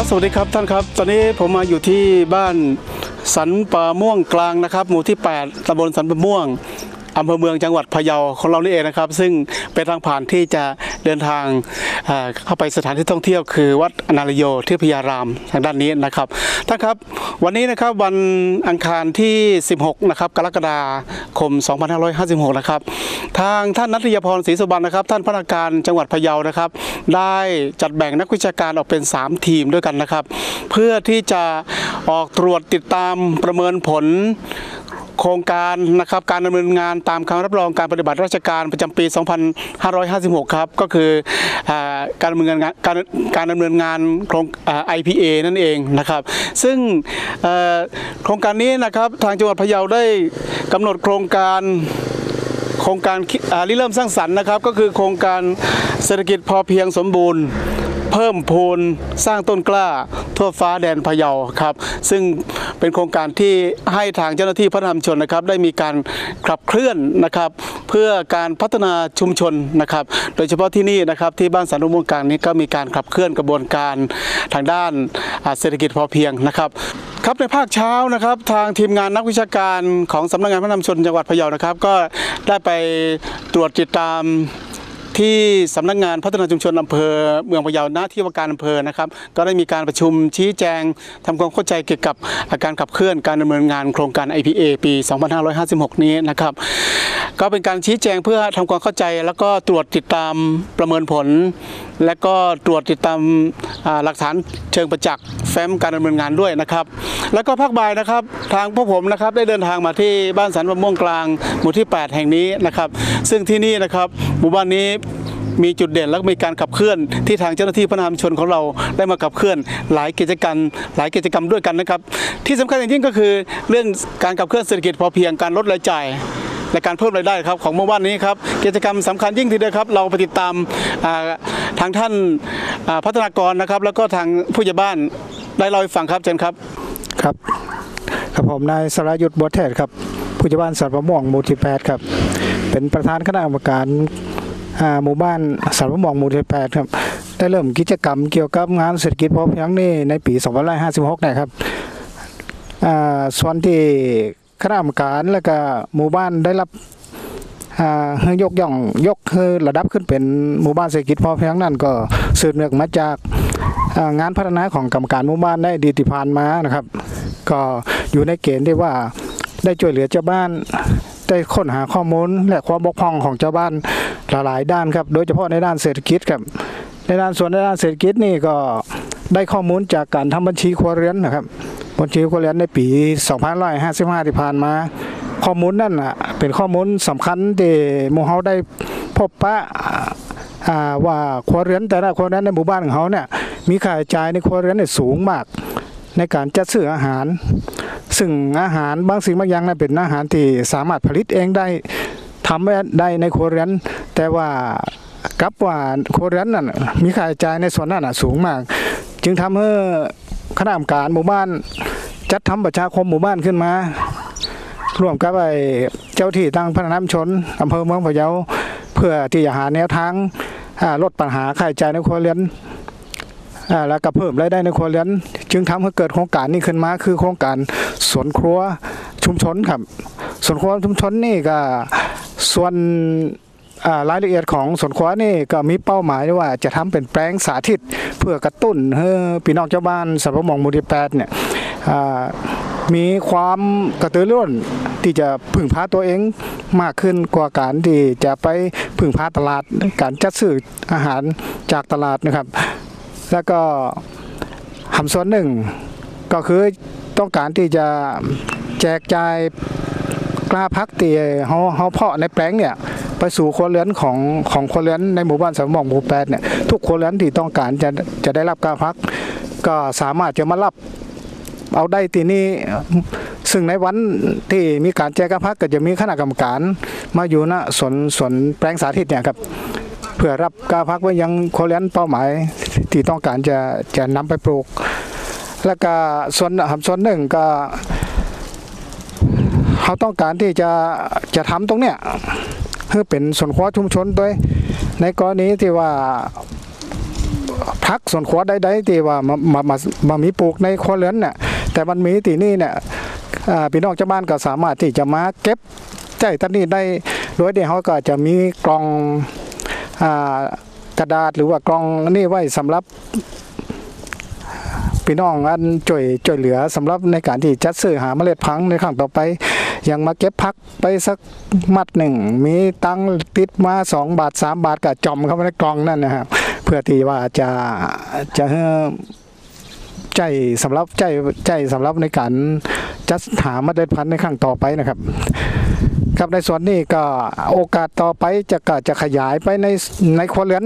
ครับสวัสดีครับท่านครับ ตอนนี้ผมมาอยู่ที่บ้านสันป่าม่วงกลางนะครับ หมู่ที่ 8ตำบลสันป่าม่วงอำเภอเมืองจังหวัดพะเยาของเรานี่เองนะครับ ซึ่งเป็นทางผ่านที่จะ เดินทางเข้าไปสถานที่ท่องเที่ยวคือวัดอนาลโยที่พยารามทางด้านนี้นะครับท่านครับวันนี้นะครับวันอังคารที่ 16 นะครับ กรกฎาคม 2556 นะครับ ทางท่านนัทยพรศรีสุบรรณนะครับ ท่านพนักงานจังหวัดพะเยานะครับ ได้จัดแบ่งนักวิชาการออกเป็น 3 ทีมด้วยกันนะครับ เพื่อที่จะออกตรวจติดตามประเมินผล โครงการนะครับการดำเนินงานตามคำรับรองการปฏิบัติราชการประจำปี 2556 ครับ ก็คืออการดำเนินงานการการดำเนินงานโครง IPA นั่นเองนะครับ ซึ่งโครงการนี้นะครับทางจังหวัดพะเยาได้กำหนดโครงการโครงการริเริ่มสร้างสรรค์นะครับ ก็คือโครงการเศรษฐกิจพอเพียงสมบูรณ์ เพิ่มพูนสร้างต้นกล้า ทั่วฟ้าแดนพะเยาครับ ซึ่งเป็นโครงการที่ให้ทางเจ้าหน้าที่พัฒนาชุมชนนะครับ ได้มีการขับเคลื่อนนะครับ เพื่อการพัฒนาชุมชนนะครับ โดยเฉพาะที่นี่นะครับที่บ้านสันนุมวงกลางนี้ก็มีการขับเคลื่อนกระบวนการทางด้านเศรษฐกิจพอเพียงนะครับครับในภาคเช้านะครับ ทางทีมงานนักวิชาการของสำนักงานพัฒนาชุมชนจังหวัดพะเยานะครับ ก็ได้ไปตรวจติดตาม ที่สำนักงานพัฒนาชุมชนอำเภอเมืองพะเยาณที่ว่าการอำเภอนะครับ ก็ได้มีการประชุมชี้แจงทำความเข้าใจเกี่ยวกับอาการขับเคลื่อนการดำเนินงานโครงการ IPA ปี 2556 นี้นะครับ ก็เป็นการชี้แจงเพื่อทำความเข้าใจ แล้วก็ตรวจติดตามประเมินผล และก็ตรวจติดตามหลักฐานเชิงประจักษ์แฟ้มการดำเนินงานด้วยนะครับ แล้วก็ภาคบ่ายนะครับทางพวกผมนะครับได้เดินทางมาที่บ้านสันมะม่วงกลางหมู่ที่ 8 แห่งนี้นะครับ ซึ่งที่นี่นะครับ หมู่บ้านนี้มีจุดเด่นและมีการขับเคลื่อนที่ทางเจ้าหน้าที่พัฒนาชุมชนของเราได้มาขับเคลื่อนหลายกิจกรรมหลายกิจกรรมด้วยกันนะครับ ที่สำคัญอย่างยิ่งก็คือเรื่องการขับเคลื่อนเศรษฐกิจพอเพียงการลดรายจ่ายในการเพิ่มรายได้ครับของหมู่บ้านนี้ครับกิจกรรมสำคัญยิ่งทีเดียวครับ เราไปติดตามทางท่านพัฒนากรนะครับ แล้วก็ทางผู้ใหญ่บ้านได้เล่าให้ฟังครับเชิญครับครับครับผมนายสรายุทธ์บัวเทศครับผู้จัดการสัตว์ประม่วงหมู่ที่แปดครับเป็นประธานคณะกรรมการ หมู่บ้านสัตว์ประม่วงหมู่ที่แปดครับได้เริ่มกิจกรรมเกี่ยวกับงานเศรษฐกิจพอเพียงนี่ในปี2556นะครับส่วนที่คณะกรรมการและก็หมู่บ้านได้รับอ่าให้ยกย่องยกให้ระดับขึ้นเป็นหมู่บ้านเศรษฐกิจพอเพียงนั่นก็สืบเนื่องมาจากงานพัฒนาของกรรมการหมู่บ้านได้ดีติพานมานะครับ ก็อยู่ในเกณฑ์ที่ว่าได้ช่วยเหลือเจ้าบ้านได้ค้นหาข้อมูลและความบกพร่องของเจ้าบ้าน หลายๆด้านครับ โดยเฉพาะในด้านเศรษฐกิจครับ ในด้านส่วนในด้านเศรษฐกิจนี่ก็ได้ข้อมูลจากการทำบัญชีครัวเรือนนะครับ บัญชีครัวเรือนในปี 2555 ที่ผ่านมา ข้อมูลนั่นเป็นข้อมูลสำคัญที่หมู่เฮาได้พบปะว่าครัวเรือนแต่ละครัวเรือนในหมู่บ้านของเขาเนี่ยมีค่าใช้จ่ายในครัวเรือนเนี่ยสูงมาก ในการจัดซื้ออาหาร ซึ่งอาหารบางสิ่งบางอย่างนั้นเป็นอาหารที่สามารถผลิตเองได้ ทำได้ในครัวเรือนแต่ว่ากับว่าครัวเรือนนั่นมีค่าใช้จ่ายในส่วนนั้นน่ะสูงมาก จึงทำให้คณะกรรมการหมู่บ้าน จัดทำประชาคมหมู่บ้านขึ้นมาร่วมกับไอ้เจ้าที่ตั้งพัฒนาชุมชนอำเภอเมืองพะเยาเพื่อที่จะหาแนวทางลดปัญหาค่าใช้จ่ายในครัวเรือนแล้วก็เพิ่มรายได้ในครัวเรือนจึงทำให้เกิดโครงการนี้ขึ้นมาคือโครงการสวนครัวชุมชนครับสวนครัวชุมชนนี่ก็ ส่วนรายละเอียดของสวนครัวนี่ก็มีเป้าหมายว่าจะทำเป็นแปลงสาธิตเพื่อกระตุ้นให้พี่น้องเจ้าบ้านสัพพมองมูที่แปดเนี่ยมีความกระตือรือร้นที่จะพึ่งพาตัวเองมากขึ้นกว่าการที่จะไปพึ่งพาตลาดการจัดซื้ออาหารจากตลาดนะครับ แล้วก็หำส่วนหนึ่งก็คือต้องการที่จะแจกจ่าย กล้าพักตีเฮาเฮาเพาะในแปลงเนี่ยไปสู่ครัวเรือนของของครัวเรือนในหมู่บ้านสมองหมู่แปดเนี่ยทุกครัวเรือนที่ต้องการจะจะได้รับกล้าพัก ก็สามารถจะมารับเอาได้ที่นี่ซึ่งในวันที่มีการแจกพักก็จะมีคณะกรรมการมาอยู่ณสวนสวนแปลงสาธิตเนี่ยครับเพื่อรับกาพักไว้ยังโคเรียนเป้าหมายที่ต้องการจะจะนำไปปลูก แล้วก็ส่วนส่วนหนึ่งก็ เขาต้องการที่จะจะทำตรงเนี้ยให้เป็นส่วนครัวชุมชนด้วย ในกรณีที่ว่าพักส่วนครัวใดๆที่ว่ามามามามามีปลูกในครัวเรือนเนี่ยแต่มันมีที่นี่เนี่ยพี่น้องชาวบ้านก็สามารถที่จะมาเก็บใจตันนี้ได้โดยที่เขาก็จะมีกล่องอกระดาษหรือว่ากล่องนี่ไว้สำหรับ พี่น้องอันช่วยช่วยเหลือสำหรับในการที่จัดซื้อหาเมล็ดพังในครั้งต่อไป ยังมาเก็บพักไปสักมัดหนึ่ง มีตังติดมาสองบาทสามบาทกับจอมเข้ามาในกล่องนั่นนะครับเพื่อที่ว่าจะจะให้ใจสำหรับใจใจสำหรับในการจัดหาเมล็ดพันธุ์ในครั้งต่อไปนะครับครับในส่วนนี้ก็โอกาสต่อไปจะก็จะขยายไปในในครัวเรือน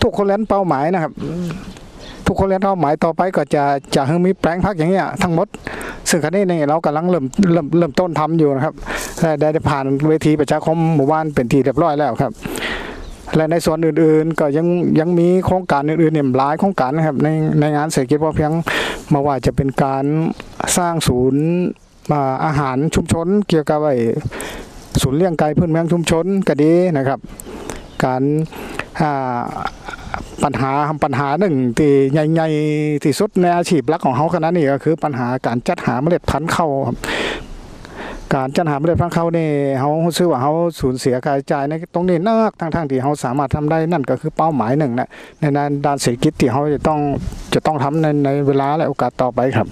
ทุกครัวเรือนเป้าหมายนะครับ ทุกคนเรียนเป้าหมายต่อไปก็จะจะให้มีแปลงพักอย่างเงี้ยทั้งหมด ซึ่งครั้นี้นี่เรากำลังเริ่มเริ่มเริ่มต้นทำอยู่นะครับและได้ได้ผ่านเวทีประชาคมหมู่บ้านเป็นที่เรียบร้อยแล้วครับ และในส่วนอื่นๆก็ยังยังมีโครงการอื่นๆเนี่ยหลายโครงการนะครับในในงานเศรษฐกิจพอเพียงมาว่าจะเป็นการสร้างศูนย์อาหารชุมชน เกี่ยวกับไอ้ศูนย์เลี้ยงไก่พื้นเมืองชุมชนก็ดีนะครับ การอ่า ปัญหาปัญหาหนึ่งที่ใหญ่ๆที่สุดในอาชีพหลักของเขาขณะนี้ก็คือปัญหาการจัดหาเมล็ดพันธุ์ข้าวครับการจัดหาเมล็ดพันธุ์ข้าวนี่เขาซื้อว่าเขาสูญเสียค่าใช้จ่ายในตรงนี้นักทั้งๆที่เขาสามารถทำได้นั่นก็คือเป้าหมายหนึ่งนะในด้านเศรษฐกิจที่เขาจะต้องจะต้องทำในในเวลาและโอกาสต่อไปครับ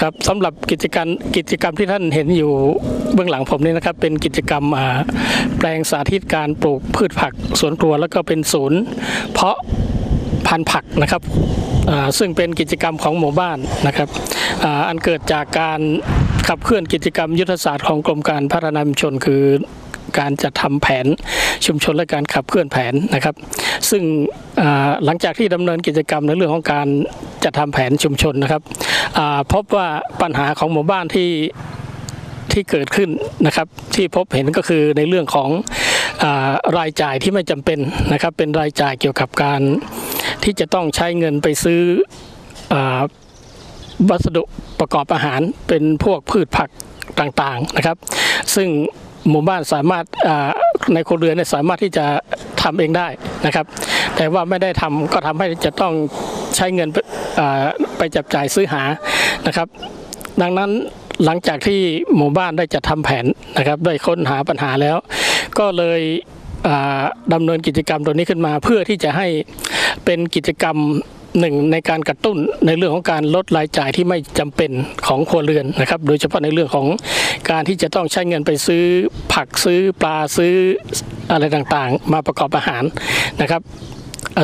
ครับสำหรับกิจกรรมกิจกรรมที่ท่านเห็นอยู่เบื้องหลังผมนี่นะครับ เป็นกิจกรรมแปลงสาธิตการปลูกพืชผักสวนครัว แล้วก็เป็นศูนย์ เพาะพันธุ์ผักนะครับซึ่งเป็นกิจกรรมของหมู่บ้านนะครับออันเกิดจากการขับเคลื่อนกิจกรรมยุทธศาสตร์ของกรมการพัฒนาชุมชนคือ การจัดทำแผนชุมชนและการขับเคลื่อนแผนนะครับ ซึ่งหลังจากที่ดำเนินกิจกรรมในเรื่องของการจัดทำแผนชุมชนนะครับพบว่าปัญหาของหมู่บ้านที่ที่เกิดขึ้นนะครับ ที่พบเห็นก็คือในเรื่องของอรายจ่ายที่ไม่จำเป็นนะครับ เป็นรายจ่ายเกี่ยวกับการที่จะต้องใช้เงินไปซื้อวัสดุประกอบอาหารเป็นพวกพืชผักต่างๆนะครับ ซึ่ง หมู่บ้านสามารถในครัวเรือนสามารถที่จะทำเองได้นะครับ แต่ว่าไม่ได้ทำก็ทำให้จะต้องใช้เงินไปจับจ่ายซื้อหานะครับ ดังนั้นหลังจากที่หมู่บ้านได้จัดทำแผนนะครับได้ค้นหาปัญหาแล้ว ก็เลยอ่าดำเนินกิจกรรมตัวนี้ขึ้นมาเพื่อที่จะให้เป็นกิจกรรม หนึ่งในการกระตุ้นในเรื่องของการลดรายจ่ายที่ไม่จำเป็นของครัวเรือนนะครับ โดยเฉพาะในเรื่องของการที่จะต้องใช้เงินไปซื้อผักซื้อปลาซื้ออะไรต่างๆ มาประกอบอาหารนะครับ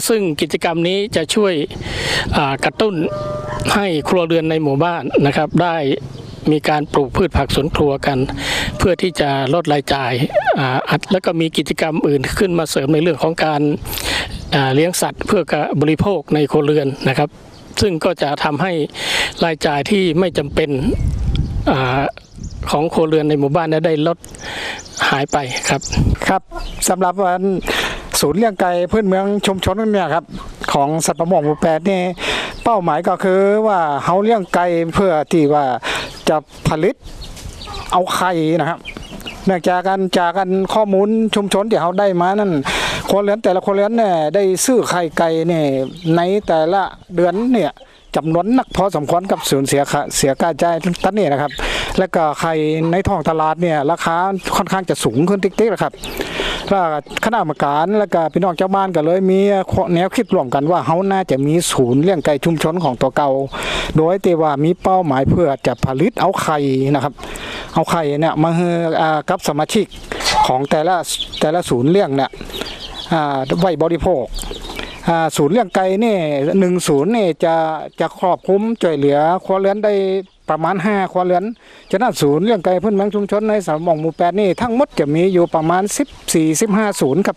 ซึ่งกิจกรรมนี้จะช่วยกระตุ้นให้ครัวเรือนในหมู่บ้านนะครับ ได้มีการปลูกพืชผักสวนครัวกัน เพื่อที่จะลดรายจ่ายอัดแล้วก็มีกิจกรรมอื่นขึ้นมาเสริมในเรื่องของการ เลี้ยงสัตว์เพื่อการบริโภคในครัวเรือนนะครับ ซึ่งก็จะทำให้รายจ่ายที่ไม่จำเป็นอของครัวเรือนในหมู่บ้านเนได้ลดหายไปครับ ครับสำหรับวันศูนย์เลี้ยงไก่พื้นเมืองชุมชนเนี่ยครับของสัตว์ประมงหมู่แปดนี่เป้าหมายก็คือว่าเขาเลี้ยงไก่เพื่อที่ว่าจะผลิตเอาไข่นะครับเนื่องจากกันจากกันข้อมูลชุมชนที่เขาได้มานั่น คนเรือนแต่ละคนเรือนเนี่ยได้ซื้อไข่ไก่เนี่ยในแต่ละเดือนเนี่ยจำนวนหนักพอสมควรกับสูญเสียค่าเสียการจ่ายตั้นนี่นะครับ และก็ไข่ในท้องตลาดเนี่ยราคาค่อนข้างจะสูงขึ้นติ๊กๆนะครับแล้วคณะกรรมการแล้วก็พี่น้องเจ้าบ้านก็เลยมีแนวคิดร่วมกันว่าเขาน่าจะมีศูนย์เลี้ยงไก่ชุมชนของตัวเก่า โดยที่ว่ามีเป้าหมายเพื่อจะผลิตเอาไข่นะครับ เอาไข่เนี่ยมาให้อ่ากับสมาชิกของแต่ละแต่ละศูนย์เลี้ยงเนี่ย ไว้บริโภคศูนย์เลี้ยงไก่นี่หนึ่งศูนย์นี่จะจะครอบคลุมช่วยเหลือครัวเรือนได้ประมาณห้าครัวเรือนฉะนั้นศูนย์เลี้ยงไก่พื้นเมืองชุมชนในสามหม่องหมู่แปดนี่ทั้งหมดจะมีอยู่ประมาณสิบสี่สิบห้าศูนย์ครับ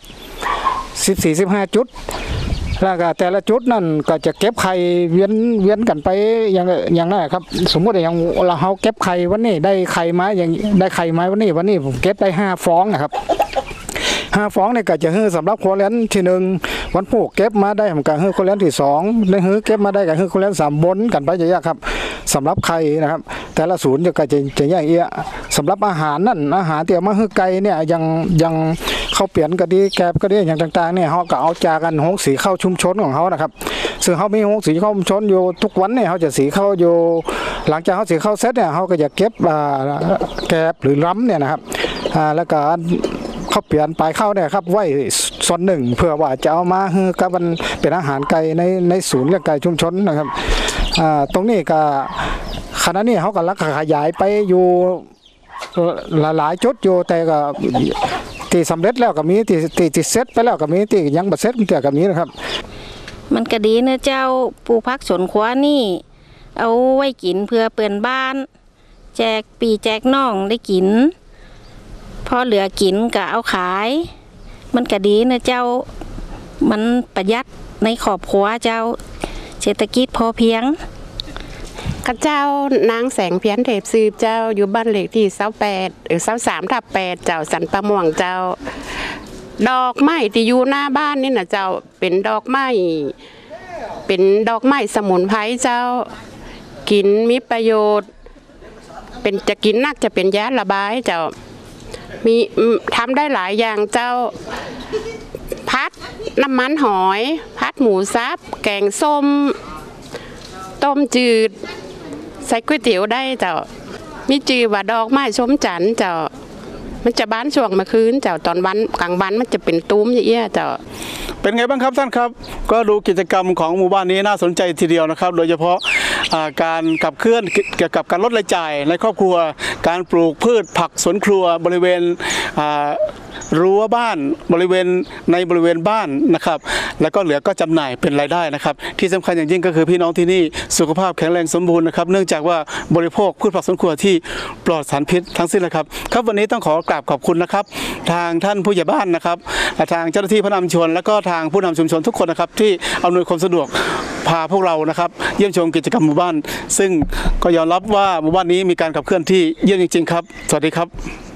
สิบสี่สิบห้าจุดแล้วก็แต่ละจุดนั่นก็จะเก็บไข่เวียนเวียนกันไปอย่างอย่างนั้นครับ สมมติอย่างเราเฮาเก็บไข่วันนี้ได้ไข่มาอย่างได้ไข่มาวันนี้วันนี้ผมเก็บได้ห้าฟองนะครับ ห้าฟองเนี่ยก็จะฮื้อสำหรับครัวเรือนที่หนึ่งวันผูกเก็บมาได้ผมก็ฮื้อครัวเรือนที่สองได้ฮื้อเก็บมาได้ก็ฮื้อครัวเรือนสามบนกันไปจะยากครับสำหรับไข่นะครับ แต่ละศูนย์จะก็จะจะแยกเอียสำหรับอาหารนั่นอาหารที่เอามาฮื้อไก่เนี่ยยังยังเขาเปลี่ยนก็ดีแกบก็ดีอย่างต่างๆเนี่ยเขาก็เอาจากกันหงสีเข้าชุมชนของเขานะครับซึ่งเขามีหงสีเข้าชุมชนอยู่ทุกวันเนี่ยเขาจะสีเข้าอยู่ หลังจากเขาสีเข้าเสร็จเนี่ยเขาก็จะเก็บแกบหรือล้ำเนี่ยนะครับแล้วก็ เขาเปลี่ยนปลายเข้าเนี่ยครับไว้ส่วนหนึ่งเพื่อว่าจะเอามาให้กับมันเป็นอาหารไก่ในในศูนย์เลี้ยงไก่ชุมชนนะครับตรงนี้ก็ขณะนี้เขาก็รักขยายไปอยู่หลายจุดอยู่แต่ก็ที่สำเร็จแล้วก็มีที่ที่ที่เสร็จไปแล้วก็มีที่ยังบ่เสร็จก็มีนะครับ มันก็ดีนะเจ้าปลูกพักสวนครัวนี่ เอาไว้กินเพื่อเปือนบ้าน แจกปีแจกน้องได้กิน พอเหลือกินก็เอาขาย มันก็ดีนะเจ้ามันประหยัดในครอบครัวเจ้าเศรษฐกิจพอเพียงข้าเจ้านางแสงเพียนเทพซืบเจ้าอยู่บ้านเลขที่เสาแปดหรือเสาสามทับแปดเจ้าสันประม่วงเจ้า ดอกไม้ที่อยู่หน้าบ้านนี่นะเจ้าเป็นดอกไม้เป็นดอกไม้สมุนไพรเจ้า กินมีประโยชน์ เป็นจะกินนักจะเป็นยาระบายเจ้า มีทำได้หลายอย่างเจ้า พัดน้ำมันหอย พัดหมูซับ แกงส้ม ต้มจืด ใส่ก๋วยเตี๋ยวได้เจ้า มีจือว่าดอกไม้ชมจันทร์เจ้า มันจะบ้านช่วงมื่อคืนเจ้าตอนวันกลางวันมันจะเป็นตุ้มเยี่ยเจ้าเป็นไงบ้างครับท่านครับ ก็ดูกิจกรรมของหมู่บ้านนี้น่าสนใจทีเดียวนะครับ โดยเฉพาะการขับเคลื่อนเกี่ยวกับการลดรายจ่ายในครอบครัว การปลูกพืชผักสวนครัวบริเวณรั้วบ้านบริเวณในบริเวณบ้านนะครับ แล้วก็เหลือก็จำหน่ายเป็นรายได้นะครับ ที่สำคัญอย่างยิ่งก็คือพี่น้องที่นี่สุขภาพแข็งแรงสมบูรณ์นะครับ เนื่องจากว่าบริโภคพืชผักสวนครัวที่ปลอดสารพิษทั้งสิ้นนะครับ ครับวันนี้ต้องขอกราบขอบคุณนะครับ ทางท่านผู้ใหญ่บ้านนะครับและทางเจ้าหน้าที่พระนำชน แล้วก็ทางผู้นำชุมชนทุกคนนะครับที่อำนวยความสะดวก พาพวกเรานะครับ เยี่ยมชมกิจกรรมหมู่บ้าน ซึ่งก็ยอมรับว่าหมู่บ้านนี้มีการขับเคลื่อนที่เยี่ยมจริง ๆ ครับ สวัสดีครับ